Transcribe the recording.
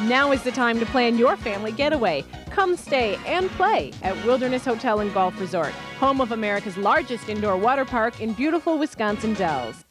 Now is the time to plan your family getaway. Come stay and play at Wilderness Hotel and Golf Resort, home of America's largest indoor water park in beautiful Wisconsin Dells.